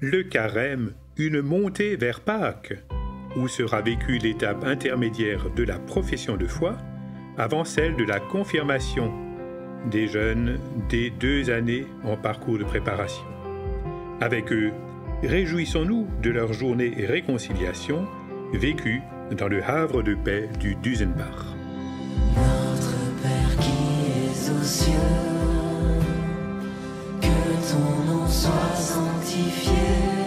le carême, une montée vers Pâques, où sera vécue l'étape intermédiaire de la profession de foi avant celle de la confirmation des jeunes des deux années en parcours de préparation. Avec eux, réjouissons-nous de leur journée réconciliation vécue dans le havre de paix du Dusenbach. Sois sanctifié.